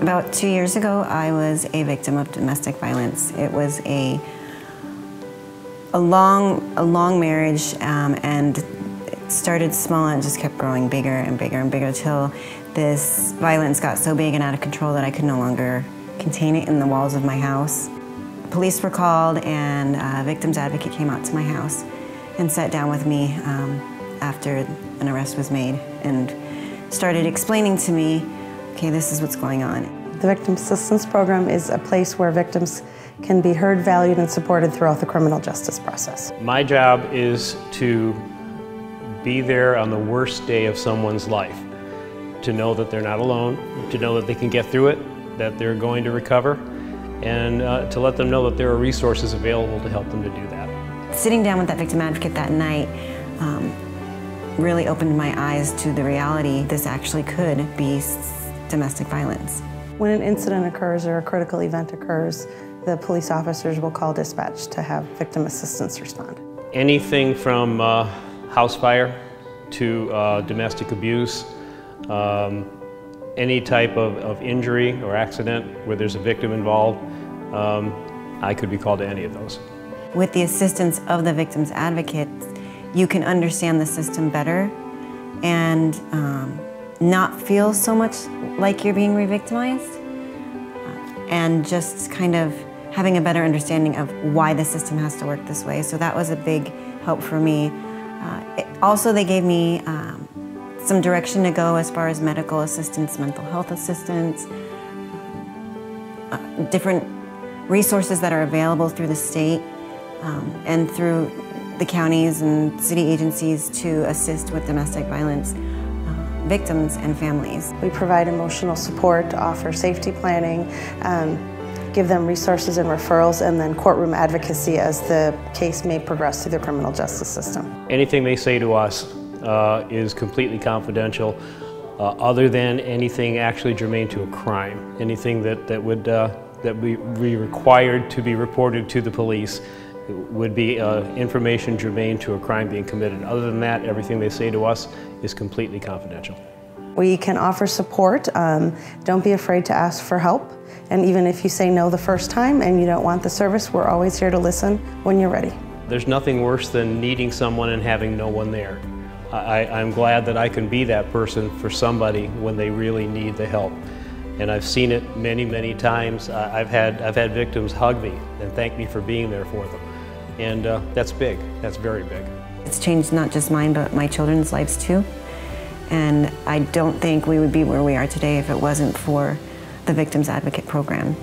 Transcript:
About two years ago, I was a victim of domestic violence. It was a a long, a long marriage, um, and it started small and just kept growing bigger and bigger and bigger till this violence got so big and out of control that I could no longer contain it in the walls of my house. Police were called, and a victim's advocate came out to my house and sat down with me um, after an arrest was made and started explaining to me, okay, this is what's going on. The Victim Assistance Program is a place where victims can be heard, valued, and supported throughout the criminal justice process. My job is to be there on the worst day of someone's life, to know that they're not alone, to know that they can get through it, that they're going to recover, and uh, to let them know that there are resources available to help them to do that. Sitting down with that victim advocate that night um, really opened my eyes to the reality this actually could be domestic violence. When an incident occurs or a critical event occurs, the police officers will call dispatch to have victim assistance respond. Anything from uh, house fire to uh, domestic abuse, um, any type of, of, injury or accident where there's a victim involved, um, I could be called to any of those. With the assistance of the victim's advocate, you can understand the system better and um, not feel so much like you're being re-victimized and just kind of having a better understanding of why the system has to work this way. So that was a big help for me. Uh, it, also, they gave me um, some direction to go as far as medical assistance, mental health assistance, uh, different resources that are available through the state um, and through the counties and city agencies to assist with domestic violence uh, victims and families. We provide emotional support, offer safety planning, um, give them resources and referrals, and then courtroom advocacy as the case may progress through the criminal justice system. Anything they say to us uh, is completely confidential, uh, other than anything actually germane to a crime, anything that, that would uh, that be required to be reported to the police would be uh, information germane to a crime being committed. Other than that, everything they say to us is completely confidential. We can offer support. Um, don't be afraid to ask for help. And even if you say no the first time and you don't want the service, we're always here to listen when you're ready. There's nothing worse than needing someone and having no one there. I, am glad that I can be that person for somebody when they really need the help. And I've seen it many, many times. I've had, I've had victims hug me and thank me for being there for them. And uh, that's big, that's very big. It's changed not just mine, but my children's lives too. And I don't think we would be where we are today if it wasn't for the Victims Advocate Program.